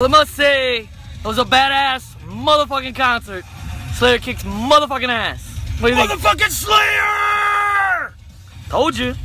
I must say, it was a badass motherfucking concert. Slayer kicked motherfucking ass. What do you think? Motherfucking Slayer! Told you.